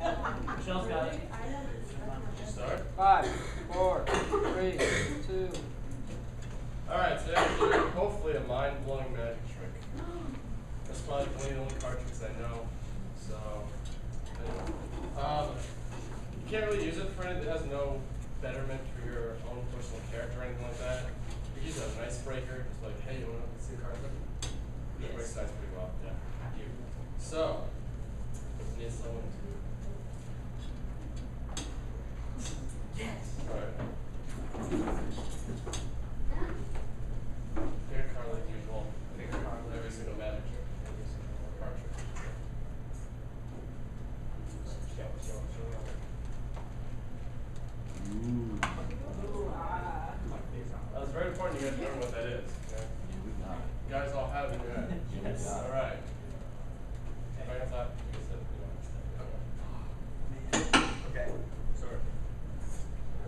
Michelle's got it. Start? Five, four, three, two. Today we're doing hopefully a mind blowing magic trick. That's probably one of the only card tricks I know. So, anyway. Um, you can't really use it for anything. It has no betterment for your own personal character or anything like that. You use it as an icebreaker. Just like, hey, you want to see a card trick? It breaks ice pretty well. Yeah. So, need someone to. Yes. Alright. Pick a card like usual. Pick a card with every single magic trick. Every single card trick. Uh, it's very important you guys learn what that is. Okay? You guys all have it in your head. Yes. Alright. Right on top. You can sit, you know. Okay. Sorry.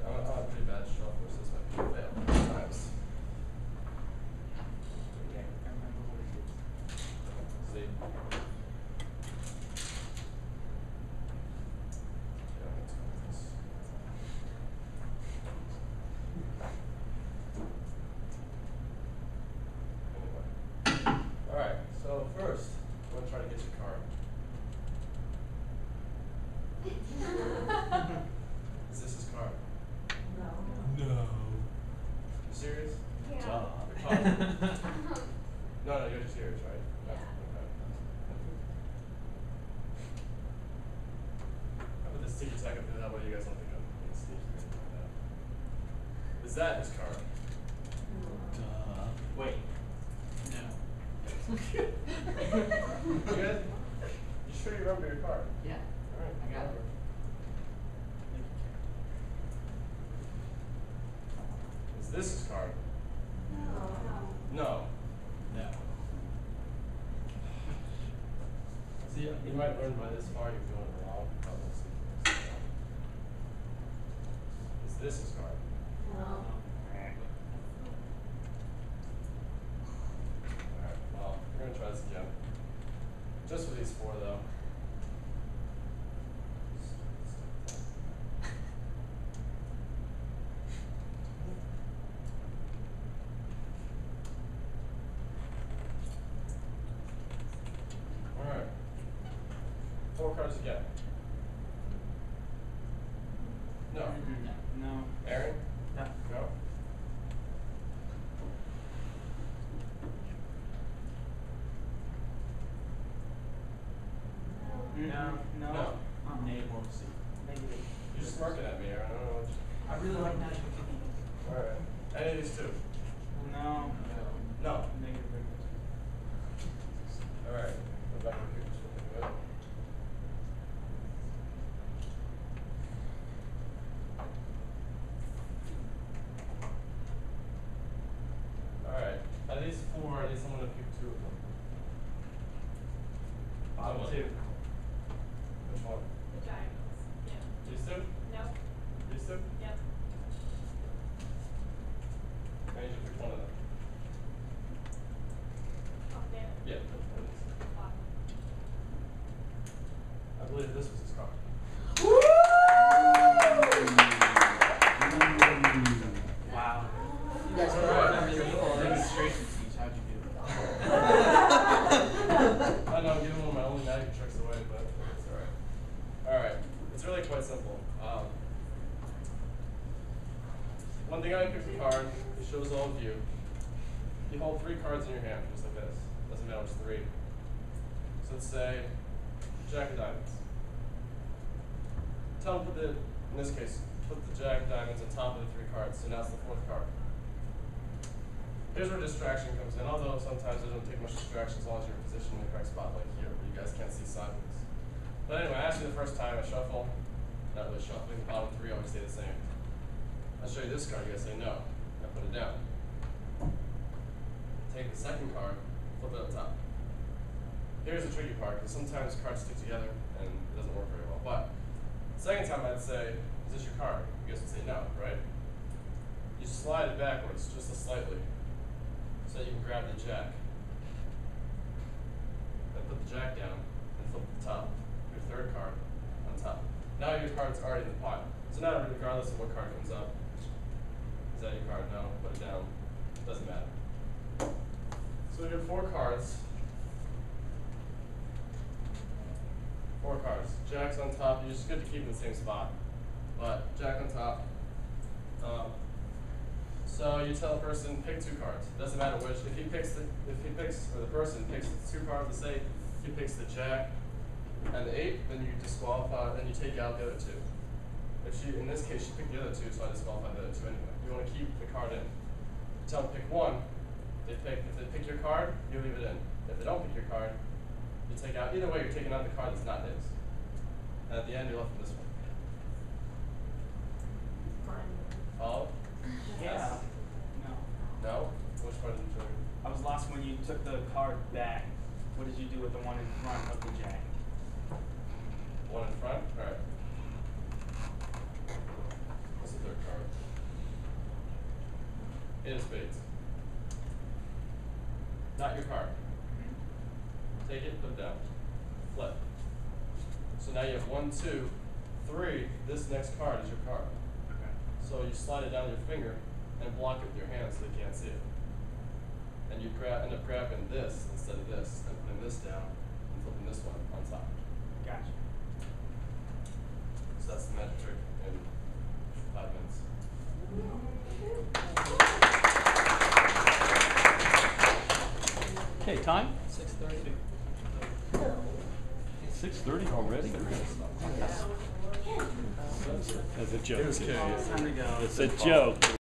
I'm, I'm a pretty bad shuffler, so this might be a fail. Sometimes. Okay, I remember what it is. See? Yeah, let's go with this. Anyway. Alright, so first, I'm gonna try to get your card. Is this his card? No. You serious? Yeah. Oh. No, no, you're just serious, right? Yeah. Okay. I put this ticket tag up there, that way you guys don't think I'm being sneaky or anything like that. Is that his card? Duh. Wait. No. You guys, you sure you remember your card? Yeah. Alright. I got it. Is this his card? No. No. See, you might learn by this far you're going it wrong, but we'll see. Is this his card? Alright, well, we're gonna try this again. Just for these four though. Alright. Four cards again. No. No. Aaron? No. No? No. No. No. I'm negative. Negative. You're just smirking at me, Aaron. I don't know what you... I really like magic. Alright. Any of these two? No. No. Negative. Alright. Go back over here. Good. Alright. Out of these four, I need someone to pick two of them. Bottom two. Which one? The Giants. Yeah. These two? No. These two? Yep. I need you to pick one of them. Up there. Yeah, which one is it? Bottom. I believe this was his card. Wow. You guys All don't right. remember your cards. Demonstration speech. How'd you do it? I know I'm giving one of my only magic tricks away, but it's alright. Alright, it's really quite simple. Um, one thing I pick a card, it shows all of you. You hold three cards in your hand, just like this. Doesn't matter which three. So let's say Jack of Diamonds. Tell them put the, in this case, put the Jack of Diamonds on top of the three cards, so now it's the fourth card. Here's where distraction comes in, although sometimes it doesn't take much distraction as long as you're positioned in the correct spot, like here, where you guys can't see sideways. But anyway, I asked you the first time, I shuffle, not really shuffling, the bottom three always stay the same. I'll show you this card, you guys say no, I put it down. Take the second card, flip it up top. Here's the tricky part, because sometimes cards stick together and it doesn't work very well, but second time I'd say, is this your card? You guys would say no, right? You slide it backwards, just a slightly, so you can grab the jack. Then put the jack down and flip the top, your third card on top. Now your card's already in the pot. So now, regardless of what card comes up, is that your card? No, put it down. Doesn't matter. So we have four cards. Four cards. Jack's on top. You're just good to keep in the same spot. But Jack on top. Um, so you tell the person pick two cards. Doesn't matter which. If he picks the if he picks or the person picks the two cards, let's say he picks the jack and the eight, then you disqualify. Then you take out the other two. If she in this case she picked the other two, so I disqualified the other two anyway. You want to keep the card in. Tell them pick one. They pick if they pick your card, you leave it in. If they don't pick your card, you take out. Either way, you're taking out the card that's not his. And at the end, you're left with this one. Follow? Yeah. No. No? Which part didn't you I was lost when you took the card back. What did you do with the one in front of the jack? One in front? Alright. What's the third card? Of spades. Not your card. Take it, put it down. Flip. So now you have one, two, three. This next card is your card. Okay. So you slide it down your finger and block it with your hand so they can't see it. And you grab, end up grabbing this instead of this and putting this down and flipping this one on top. Gotcha. So that's the magic trick in five minutes. Okay, time? Six thirty. Six thirty already? That's a joke. It was curious. Time to go. It's a joke.